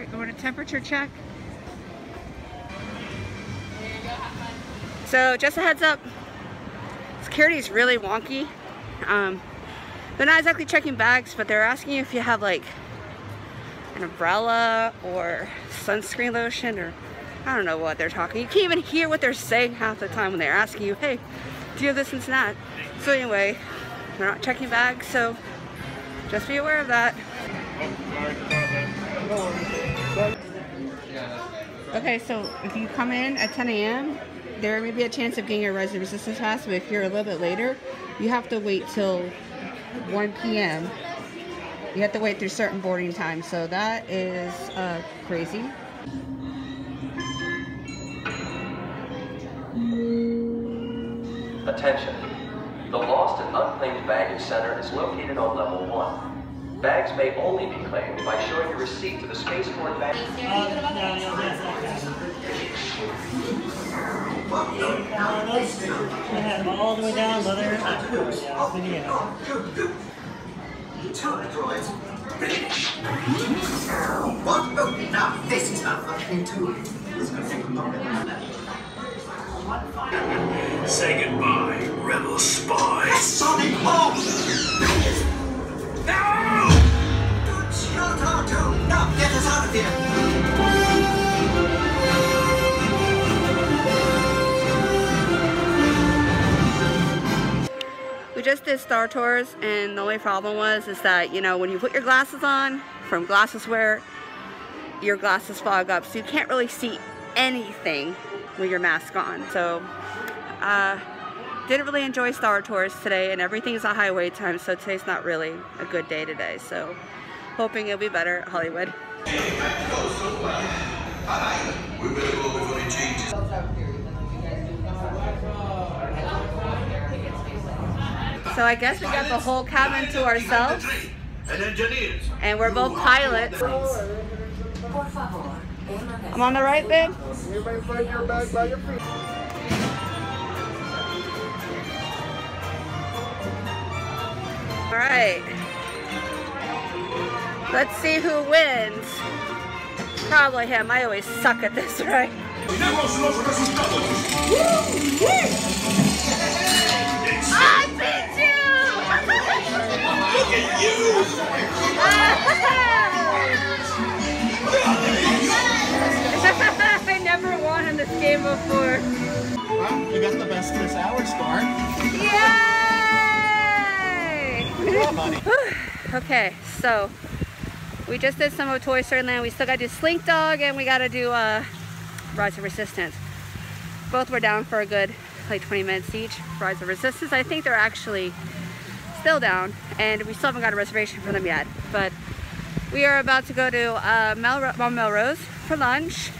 Alright, going to temperature check. So, just a heads up, security is really wonky. Um, they're not exactly checking bags, but they're asking if you have like an umbrella or sunscreen lotion or I don't know what they're talking. You can't even hear what they're saying half the time when they're asking you, hey, do you have this and that? So anyway, they're not checking bags, so just be aware of that. Okay, so if you come in at 10 a.m., there may be a chance of getting your rise of resistance pass, but if you're a little bit later, you have to wait till 1 p.m. You have to wait through certain boarding times, so that is uh, crazy. Attention. The Lost and Unclaimed Baggage Center is located on level 1. Bags may only be claimed by showing a receipt to the Spaceport Bag... I had them all the way down, leather, video. What? Oh, now this is not fucking too. Say goodbye, rebel spy. Sonic Home! We just did Star Tours, and the only problem was is that you know when you put your glasses on from glasses wear, your glasses fog up, so you can't really see anything with your mask on. So, uh, didn't really enjoy Star Tours today, and everything's a highway time, so today's not really a good day today. So, hoping it'll be better at Hollywood. We better go before he changes. So I guess we got the whole cabin to ourselves, And engineers. and we're both pilots. I'm on the right, babe? All right. Let's see who wins. Probably him. I always suck at this, right? I never won in this game before. Well, you got the best this hour score. Yay! Okay, so we just did some of Toy Story Land. We still got to do Slinky Dog and we got to do uh, Rise of Resistance. Both were down for a good like 20 minutes each. Rise of Resistance, I think they're actually still down and we still haven't got a reservation for them yet. But we are about to go to uh, Mama Melrose for lunch.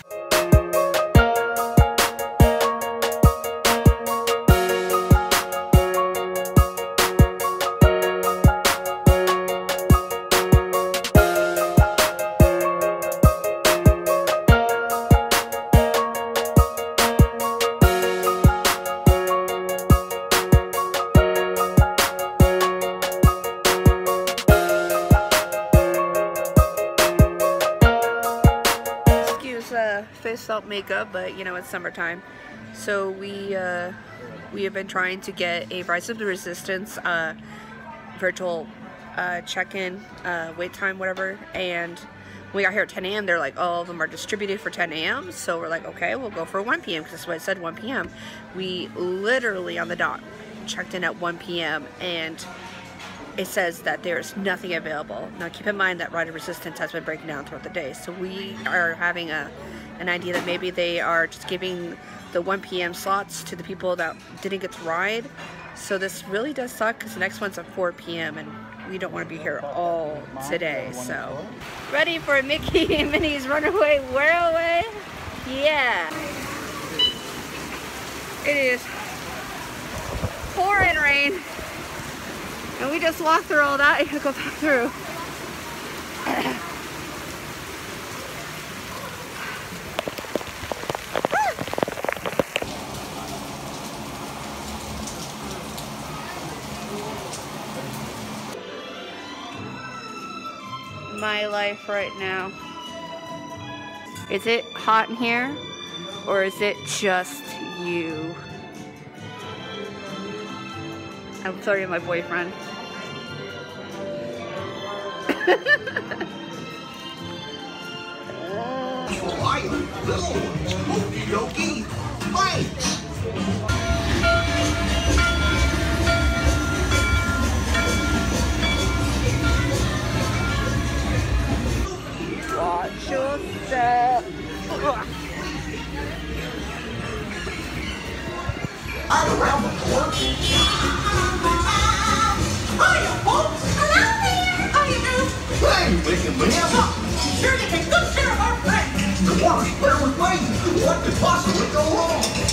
Face salt makeup, but you know it's summertime. So we uh, we have been trying to get a Rise of the Resistance uh, virtual uh, check-in, uh, wait time, whatever. And we got here at 10 a.m., they're like, all of them are distributed for 10 a.m. So we're like, okay, we'll go for 1 p.m. because that's what it said 1 p.m. We literally on the dot checked in at 1 p.m. and it says that there's nothing available. Now keep in mind that Rise of Resistance has been breaking down throughout the day. So we are having a an idea that maybe they are just giving the 1 p.m. slots to the people that didn't get to ride. So this really does suck because the next one's at 4 p.m. and we don't want to be here all today. So ready for Mickey and Minnie's Runaway Railway? Yeah. It is pouring rain. And we just walk through all that and go back through. my life right now. Is it hot in here? Or is it just you? I'm sorry, my boyfriend. Island, little ones, dokey, Sure to take good care of our friends. The water's clear with me. What could possibly go wrong?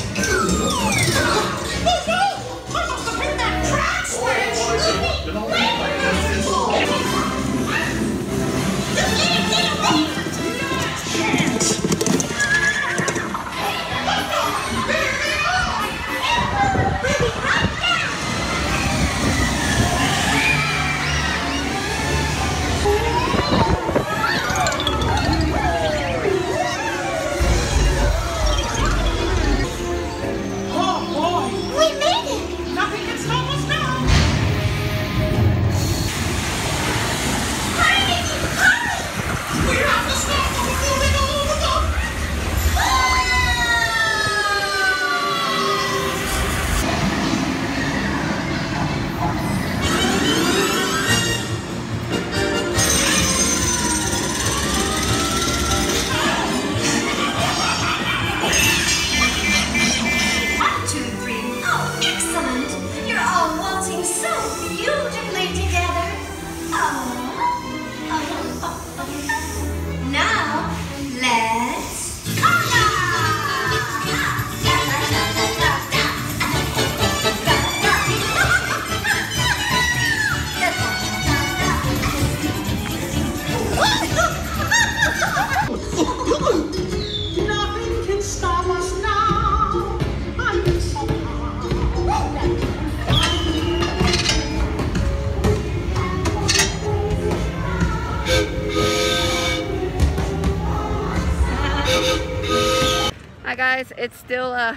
Guys, it's still uh,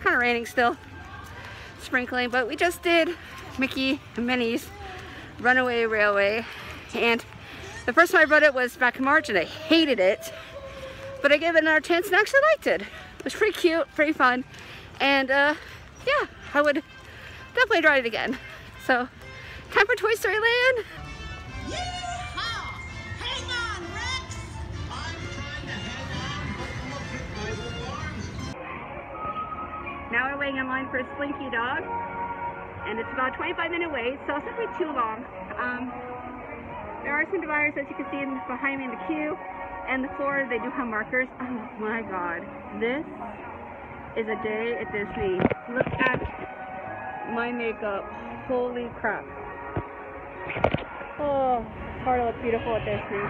kind of raining still, sprinkling, but we just did Mickey and Minnie's Runaway Railway, and the first time I rode it was back in March, and I hated it, but I gave it another chance and actually liked it. It was pretty cute, pretty fun, and uh, yeah, I would definitely ride it again. So, time for Toy Story Land. Yeehaw! Now we're waiting in line for a Slinky Dog, and it's about a 25 minute wait, so it's not gonna be too long. Um, there are some dividers, as you can see in, behind me in the queue, and the floor, they do have markers. Oh my god, this is a day at Disney. Look at my makeup. Holy crap. Oh, it's hard to look beautiful at Disney.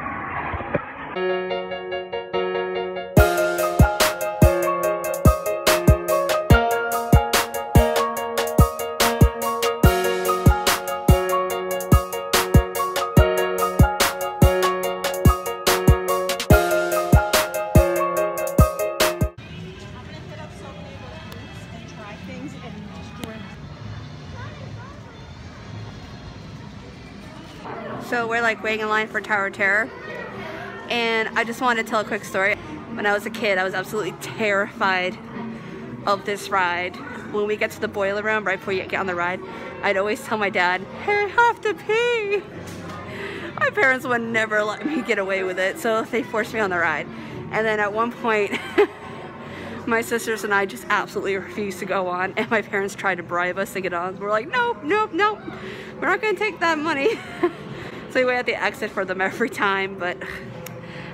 Like waiting in line for Tower of Terror. And I just wanted to tell a quick story. When I was a kid, I was absolutely terrified of this ride. When we get to the boiler room, right before you get on the ride, I'd always tell my dad, hey, I have to pee. My parents would never let me get away with it, so they forced me on the ride. And then at one point, my sisters and I just absolutely refused to go on, and my parents tried to bribe us to get on. We're like, nope, nope, nope, we're not gonna take that money. so we at the exit for them every time, but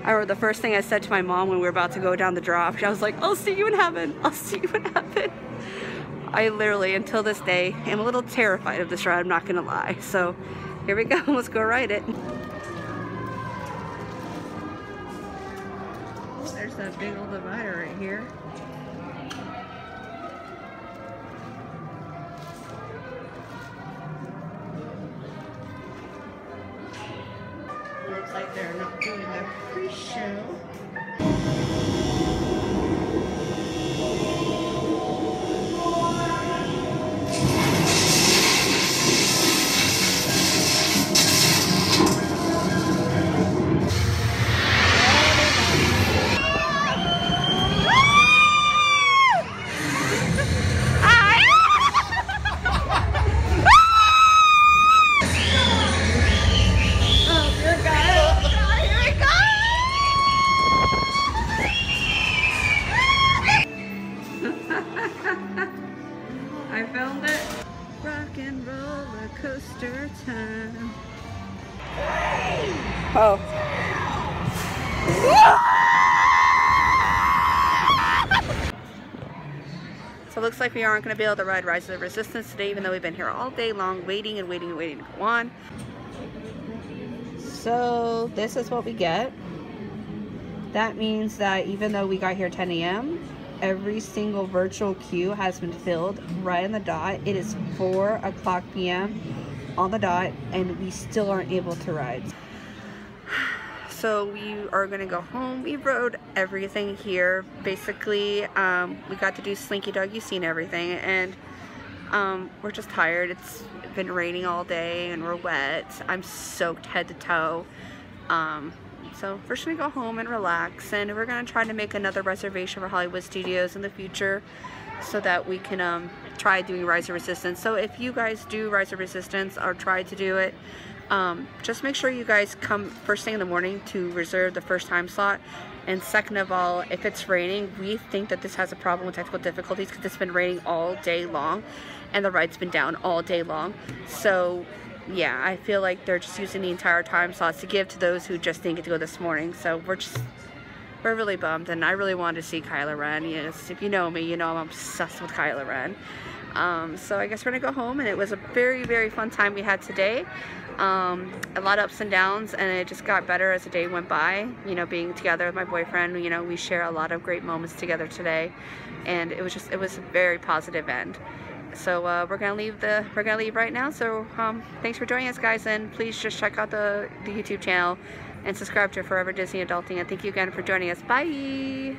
I remember the first thing I said to my mom when we were about to go down the drop, I was like, I'll see you in heaven, I'll see you in heaven. I literally, until this day, am a little terrified of this ride, I'm not gonna lie. So here we go, let's go ride it. There's that big old divider right here. Like they're not doing their pre-show. Oh. So it looks like we aren't going to be able to ride Rise of the Resistance today, even though we've been here all day long waiting and waiting and waiting to go on. So this is what we get. That means that even though we got here 10 a.m., every single virtual queue has been filled right on the dot. It is 4 o'clock p.m. on the dot, and we still aren't able to ride. So we are gonna go home. We rode everything here. Basically, um, we got to do Slinky Dog. You've seen everything, and um, we're just tired. It's been raining all day, and we're wet. I'm soaked head to toe. Um, so we're just gonna go home and relax, and we're gonna try to make another reservation for Hollywood Studios in the future, so that we can um, try doing Rise of Resistance. So if you guys do Rise of Resistance or try to do it, um, just make sure you guys come first thing in the morning to reserve the first time slot. And second of all, if it's raining, we think that this has a problem with technical difficulties because it's been raining all day long and the ride's been down all day long. So yeah, I feel like they're just using the entire time slots to give to those who just didn't get to go this morning. So we're just, we're really bummed and I really wanted to see Kylo Ren. Yes, if you know me, you know I'm obsessed with Kylo Ren. Um, so I guess we're gonna go home and it was a very, very fun time we had today. Um, a lot of ups and downs and it just got better as the day went by. You know, being together with my boyfriend, you know, we share a lot of great moments together today and it was just, it was a very positive end. So uh, we're gonna leave the, we're gonna leave right now. So um, thanks for joining us guys and please just check out the, the YouTube channel and subscribe to Forever Disney Adulting and thank you again for joining us. Bye!